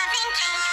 loving cake